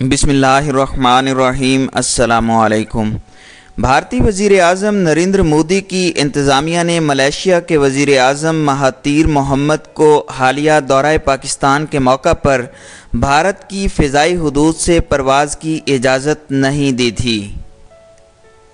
بسم اللہ الرحمن الرحیم، السلام علیکم۔ بھارتی وزیر اعظم نریندر مودی کی انتظامیہ نے ملیشیا کے وزیر اعظم مہاتیر محمد کو حالیہ دورہ پاکستان کے موقع پر بھارت کی فضائی حدود سے پرواز کی اجازت نہیں دی تھی۔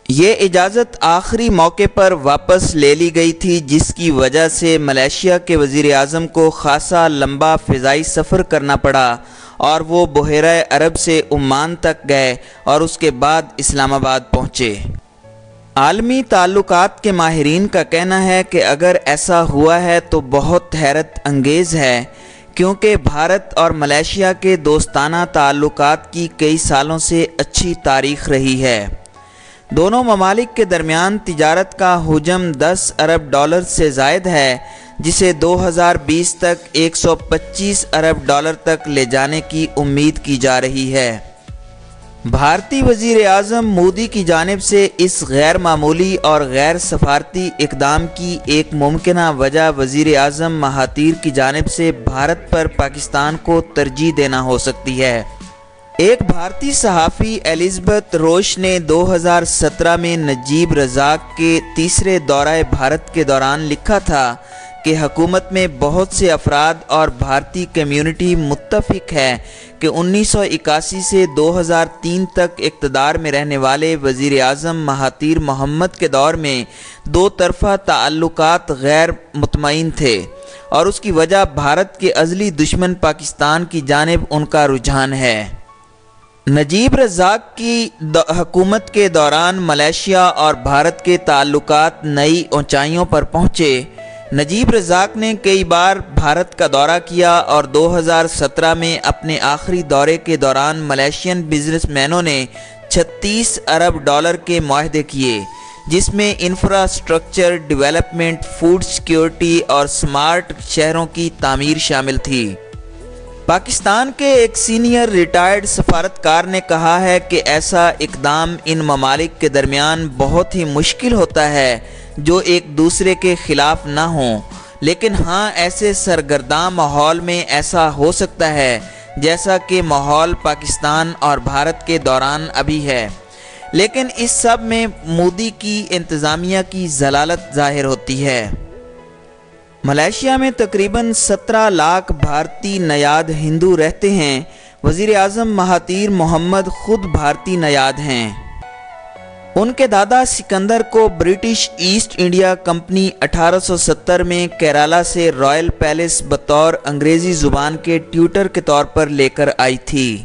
یہ اجازت آخری موقع پر واپس لے لی گئی تھی، جس کی وجہ سے ملیشیا کے وزیر اعظم کو خاصا لمبا فضائی سفر کرنا پڑا اور وہ بحیرہ عرب سے عمان تک گئے اور اس کے بعد اسلام آباد پہنچے۔ عالمی تعلقات کے ماہرین کا کہنا ہے کہ اگر ایسا ہوا ہے تو بہت حیرت انگیز ہے، کیونکہ بھارت اور ملیشیا کے دوستانہ تعلقات کی کئی سالوں سے اچھی تاریخ رہی ہے۔ دونوں ممالک کے درمیان تجارت کا حجم دس ارب ڈالر سے زائد ہے جسے دو ہزار بیس تک ایک سو پچیس ارب ڈالر تک لے جانے کی امید کی جا رہی ہے۔ بھارتی وزیر اعظم مودی کی جانب سے اس غیر معمولی اور غیر سفارتی اقدام کی ایک ممکنہ وجہ وزیر اعظم مہاتیر کی جانب سے بھارت پر پاکستان کو ترجیح دینا ہو سکتی ہے۔ ایک بھارتی صحافی ایلزبتھ روش نے دو ہزار سترہ میں نجیب رزاق کے تیسرے دورہ بھارت کے دوران لکھا تھا کہ حکومت میں بہت سے افراد اور بھارتی کمیونٹی متفق ہے کہ انیس سو اکاسی سے دو ہزار تین تک اقتدار میں رہنے والے وزیر اعظم مہاتیر محمد کے دور میں دو طرفہ تعلقات غیر مطمئن تھے اور اس کی وجہ بھارت کے ازلی دشمن پاکستان کی جانب ان کا رجحان ہے۔ نجیب رزاق کی حکومت کے دوران ملیشیا اور بھارت کے تعلقات نئی اونچائیوں پر پہنچے۔ نجیب رزاق نے کئی بار بھارت کا دورہ کیا اور دو ہزار سترہ میں اپنے آخری دورے کے دوران ملیشین بزنس مینوں نے چھتیس ارب ڈالر کے معاہدے کیے، جس میں انفراسٹرکچر، ڈیولپمنٹ، فوڈ سیکیورٹی اور سمارٹ شہروں کی تعمیر شامل تھی۔ پاکستان کے ایک سینئر ریٹائرڈ سفارتکار نے کہا ہے کہ ایسا اقدام ان ممالک کے درمیان بہت ہی مشکل ہوتا ہے جو ایک دوسرے کے خلاف نہ ہوں۔ لیکن ہاں ایسے سرگرداں ماحول میں ایسا ہو سکتا ہے، جیسا کہ ماحول پاکستان اور بھارت کے دوران ابھی ہے۔ لیکن اس سب میں مودی کی انتظامیہ کی ضلالت ظاہر ہوتی ہے۔ ملیشیا میں تقریباً سترہ لاکھ بھارتی نیاد ہندو رہتے ہیں۔ وزیر اعظم مہاتیر محمد خود بھارتی نیاد ہیں۔ ان کے دادا سکندر کو برٹش ایسٹ انڈیا کمپنی اٹھارہ سو ستر میں کیرالا سے رائل پیلس بطور انگریزی زبان کے ٹیوٹر کے طور پر لے کر آئی تھی۔